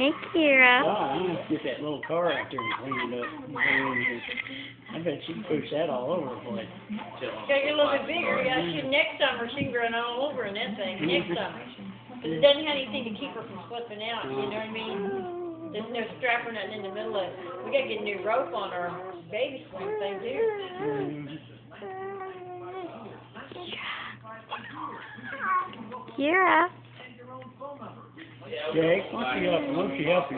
Hey, Kerra. God, I'm gonna get that little car out there and clean it up. I bet she can push that all over the place. Got your little bit bigger, yeah, she, next summer she can run all over in that thing, next summer. But it doesn't have anything to keep her from slipping out, you know what I mean? There's no strap or nothing in the middle of it. We gotta get a new rope on our baby swing thing too. Kerra. Jake, why don't you help, why don't?